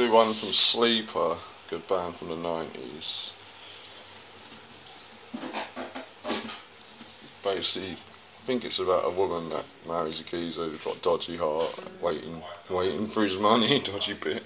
do one from Sleeper, good band from the 90s. Basically, I think it's about a woman that marries a geezer who's got dodgy heart, waiting, waiting for his money, dodgy bitch.